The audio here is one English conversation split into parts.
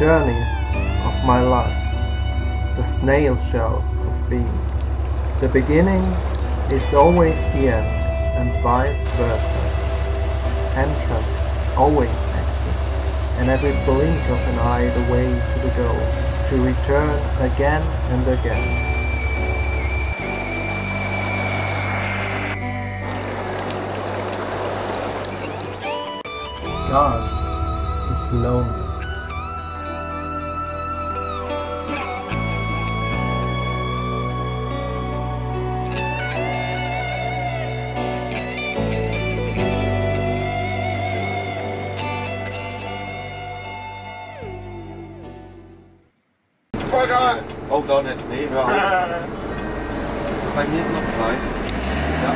journey of my life, the snail shell of being. The beginning is always the end, and vice versa. Entrance, always exit, and every blink of an eye the way to the goal, to return again and again. God is lonely. Vollgas! Oh, da nicht. Nee, hör auf. Also bei mir ist noch frei. Ja.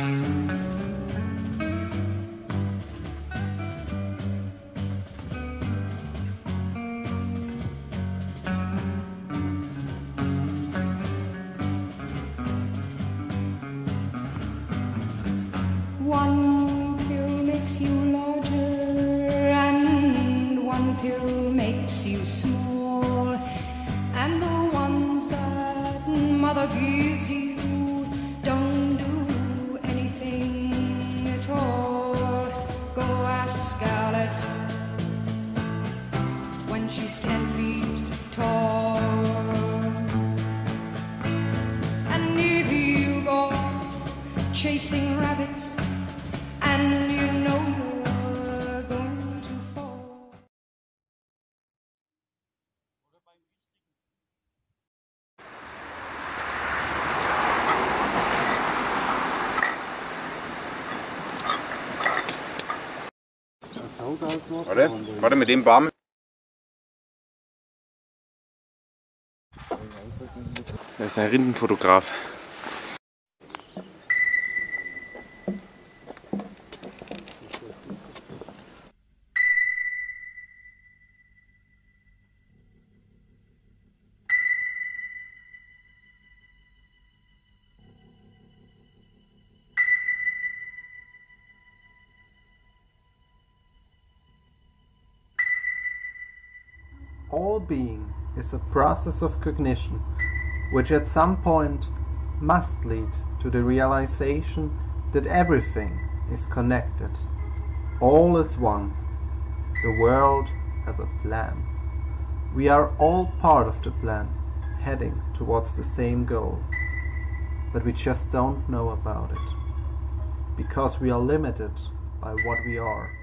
One Warte, warte mit dem Baum. Das ist ein Rindenfotograf. All being is a process of cognition, which at some point must lead to the realization that everything is connected. All is one. The world has a plan. We are all part of the plan, heading towards the same goal. But we just don't know about it. Because we are limited by what we are.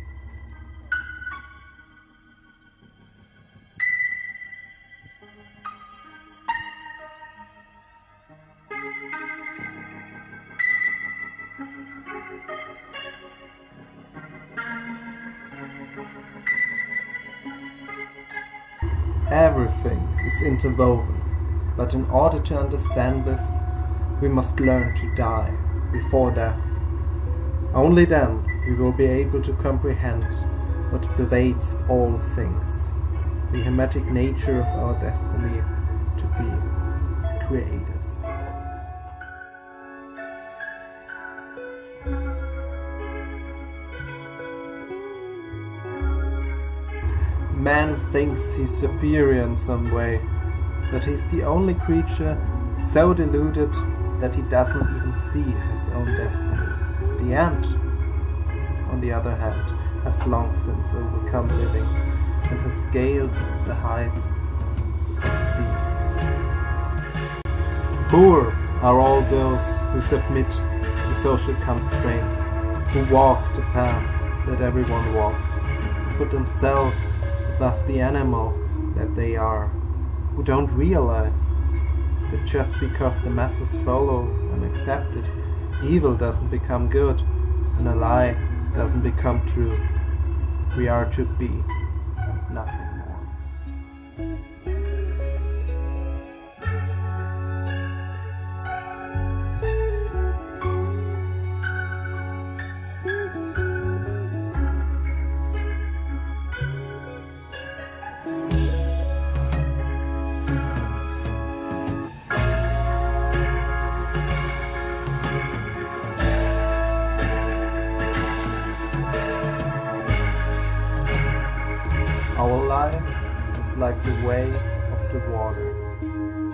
Everything is interwoven, but in order to understand this, we must learn to die before death. Only then we will be able to comprehend what pervades all things, the hermetic nature of our destiny to be creators. Man thinks he's superior in some way, but he's the only creature so deluded that he doesn't even see his own destiny. The ant, on the other hand, has long since overcome living and has scaled the heights of. Poor are all those who submit to social constraints, who walk the path that everyone walks, who put themselves above the animal that they are, who don't realize that just because the masses follow and accept it, evil doesn't become good and a lie doesn't become truth. We are to be nothing way of the water.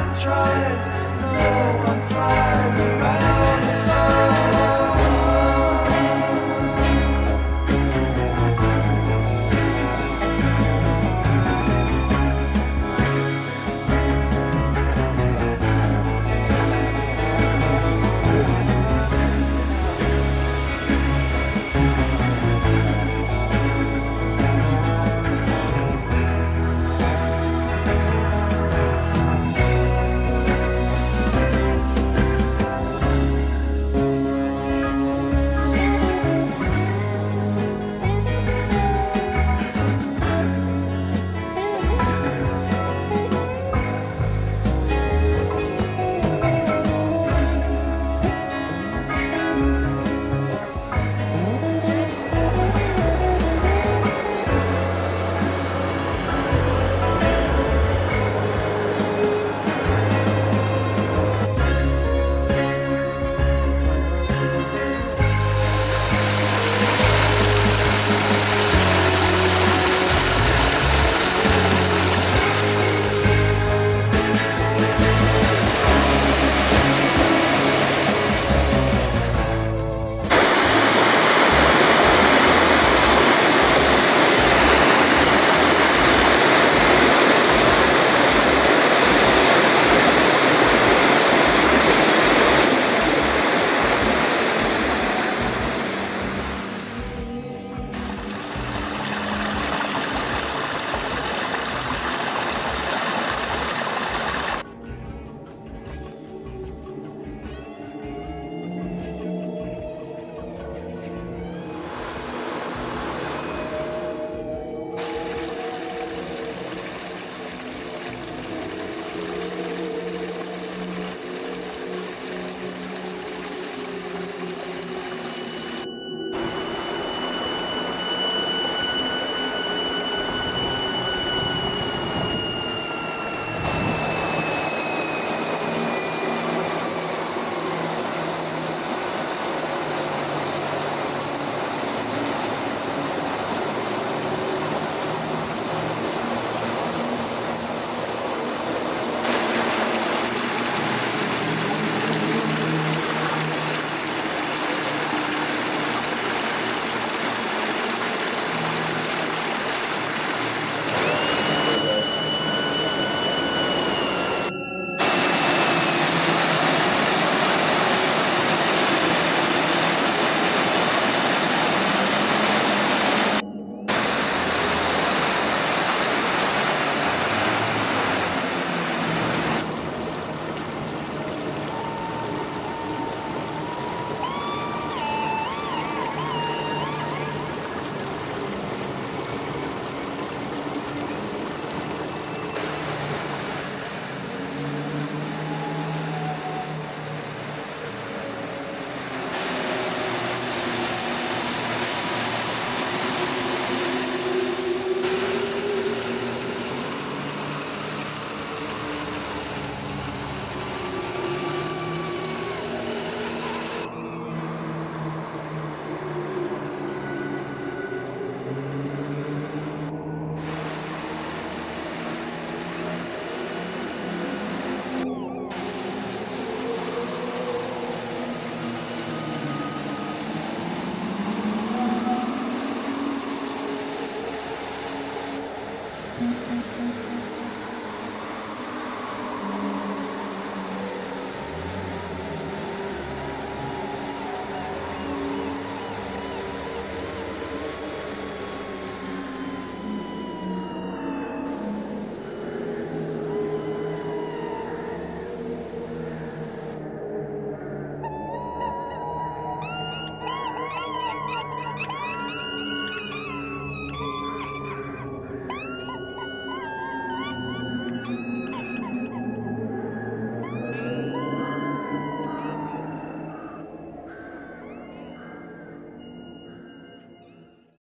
one tries, no one tries around.